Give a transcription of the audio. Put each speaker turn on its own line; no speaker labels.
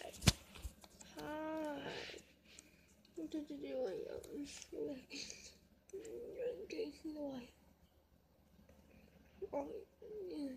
Hi. What did you do? I am drinking the wine. Oh, yeah.